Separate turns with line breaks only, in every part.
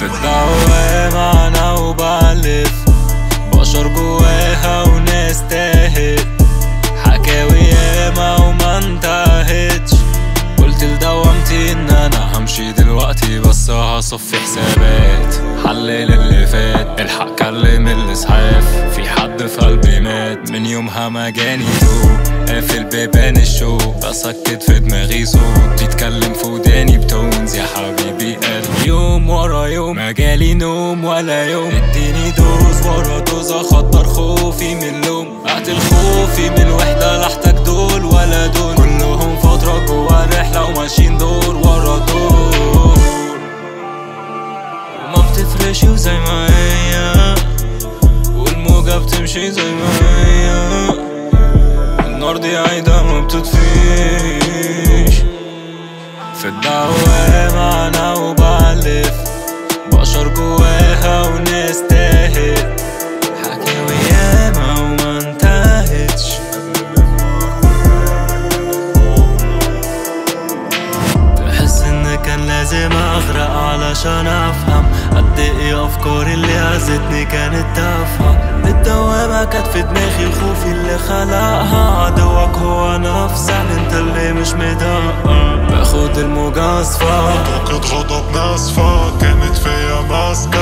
في الدوامة أنا وبعلف بشر جواها وناس تاهت. حكاوي ياما وما انتهتش. قلت لدوامتي إن أنا همشي دلوقتي بس هصفي حسابات. حلل اللي فات الحق كلم الإسعاف في حد في قلبي مات. من يومها ما جاني دوب قافل بيبان الشو بسكت في دماغي صوت. بتتكلم في وداني يوم اديني dose ورا dose اخطر خوفي من اللوم قتل خوفي من الوحدة لحتك دول ولا دول كلهم فترة جوا رحلة وماشيين دور ورا دور. ما بتفرقش وزي ما هي. والموجة بتمشي زي ما هي. النار دي عايدة ما بتطفيش. في الدوامة أنا وبألف كان لازم أغرق علشان أفهم قد إيه افكاري اللي هزتني كانت تافهة. الدوامة كانت في دماغي خوفي اللي خلقها. عدوك هو نفسك أنت اللي مش مدقق باخد الموجة اصفى
طاقة غضب ناسفة كانت فيا ماسكة.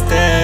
este